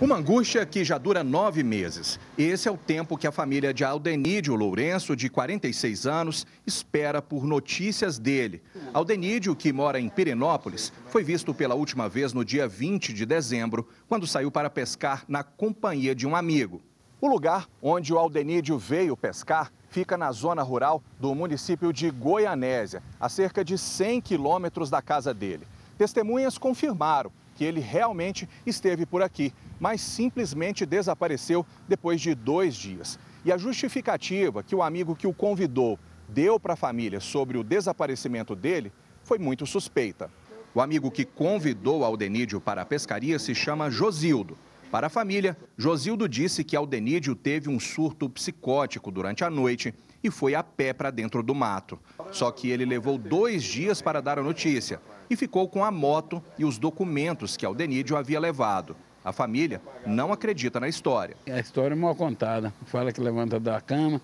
Uma angústia que já dura nove meses. Esse é o tempo que a família de Aldenídio Lourenço, de 46 anos, espera por notícias dele. Aldenídio, que mora em Pirenópolis, foi visto pela última vez no dia 20 de dezembro, quando saiu para pescar na companhia de um amigo. O lugar onde o Aldenídio veio pescar fica na zona rural do município de Goianésia, a cerca de 100 quilômetros da casa dele. Testemunhas confirmaram que ele realmente esteve por aqui, mas simplesmente desapareceu depois de dois dias. E a justificativa que o amigo que o convidou deu para a família sobre o desaparecimento dele foi muito suspeita. O amigo que convidou Aldenídio para a pescaria se chama Josildo. Para a família, Josildo disse que Aldenídio teve um surto psicótico durante a noite e foi a pé para dentro do mato. Só que ele levou dois dias para dar a notícia e ficou com a moto e os documentos que Aldenídio havia levado. A família não acredita na história. A história é mal contada. Fala que levanta da cama,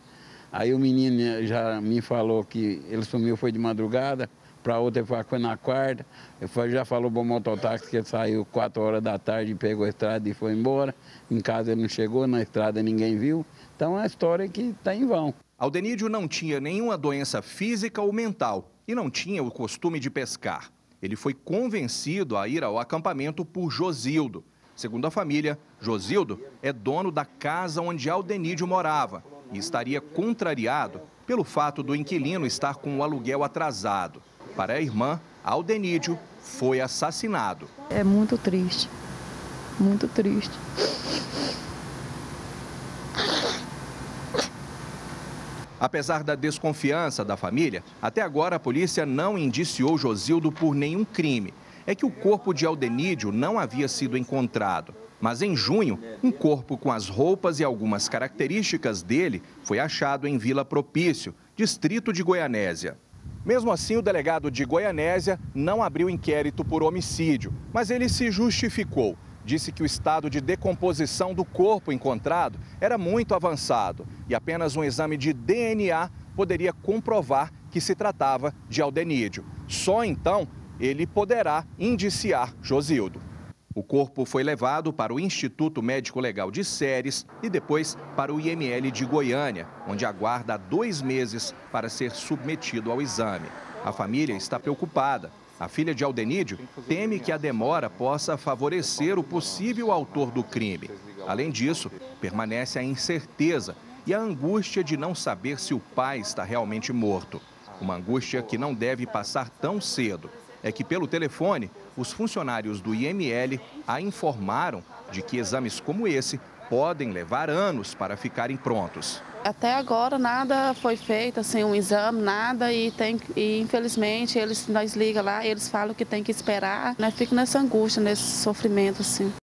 aí o menino já me falou que ele sumiu foi de madrugada, para outra que foi na quarta, ele já falou para o mototáxi que ele saiu 4 horas da tarde, pegou a estrada e foi embora. Em casa ele não chegou, na estrada ninguém viu. Então é uma história que está em vão. Aldenídio não tinha nenhuma doença física ou mental e não tinha o costume de pescar. Ele foi convencido a ir ao acampamento por Josildo. Segundo a família, Josildo é dono da casa onde Aldenídio morava e estaria contrariado pelo fato do inquilino estar com o aluguel atrasado. Para a irmã, Aldenídio foi assassinado. É muito triste, muito triste. Apesar da desconfiança da família, até agora a polícia não indiciou Josildo por nenhum crime. É que o corpo de Aldenídio não havia sido encontrado. Mas em junho, um corpo com as roupas e algumas características dele foi achado em Vila Propício, distrito de Goianésia. Mesmo assim, o delegado de Goianésia não abriu inquérito por homicídio, mas ele se justificou disse que o estado de decomposição do corpo encontrado era muito avançado e apenas um exame de DNA poderia comprovar que se tratava de aldenídeo. Só então ele poderá indiciar Josildo. O corpo foi levado para o Instituto Médico Legal de Séries e depois para o IML de Goiânia, onde aguarda dois meses para ser submetido ao exame. A família está preocupada a filha de Aldenídio teme que a demora possa favorecer o possível autor do crime. Além disso, permanece a incerteza e a angústia de não saber se o pai está realmente morto. Uma angústia que não deve passar tão cedo. É que, pelo telefone, os funcionários do IML a informaram de que exames como esse podem levar anos para ficarem prontos. Até agora nada foi feito, assim, um exame, nada, e, tem, e infelizmente eles, nós ligam lá, eles falam que tem que esperar, né? Fico nessa angústia, nesse sofrimento, assim.